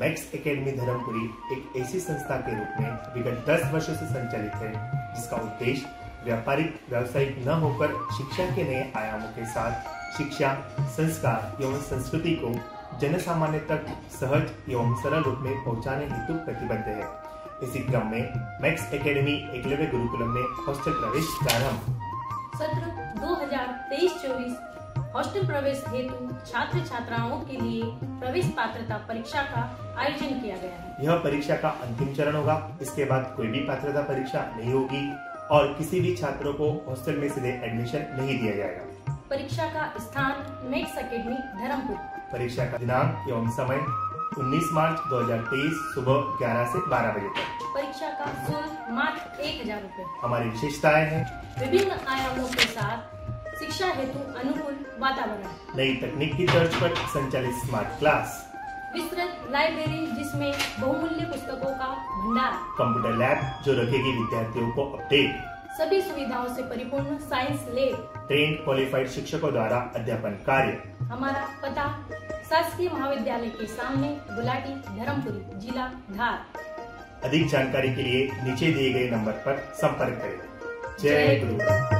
Max academy Dharmapuri एक ऐसी संस्था के रूप में विगत 10 वर्षों से संचालित है, जिसका उद्देश्य व्यापारिक, व्यावसायिक न होकर शिक्षा के नए आयामों के साथ शिक्षा, संस्कार एवं संस्कृति को जन सामान्य तक सहज एवं सरल रूप में पहुँचाने हेतु प्रतिबद्ध है। इसी क्रम में मैक्स एकेडमी एकलव्य गुरुकुलम में हॉस्टल प्रवेश प्रारंभ। सत्र 2023-24 हॉस्टल प्रवेश हेतु छात्र छात्राओं के लिए प्रवेश पात्रता परीक्षा का आयोजन किया गया है। यह परीक्षा का अंतिम चरण होगा। इसके बाद कोई भी पात्रता परीक्षा नहीं होगी और किसी भी छात्रों को हॉस्टल में सीधे एडमिशन नहीं दिया जाएगा। परीक्षा का स्थान मैक्स अकेडमी धर्मपुर। परीक्षा का दिनांक एवं समय 19 मार्च 2023 सुबह 11 से 12 बजे तक। परीक्षा का शुल्क मात्र एक हज़ार रूपए हमारी विशेषताएँ हैं। विभिन्न आयामों के साथ शिक्षा हेतु अनुकूल वातावरण। नई तकनीक की तर्ज पर संचालित स्मार्ट क्लास विस्तृत लाइब्रेरी जिसमें बहुमूल्य पुस्तकों का भंडार। कंप्यूटर लैब जो रखेगी विद्यार्थियों को अपडेट सभी सुविधाओं से परिपूर्ण साइंस लैब ट्रेन क्वालिफाइड शिक्षकों द्वारा अध्यापन कार्य। हमारा पता शासकीय महाविद्यालय के सामने गुलाटी धर्मपुरी जिला धार। अधिक जानकारी के लिए नीचे दिए गए नंबर पर संपर्क करें। जय जय गुरु।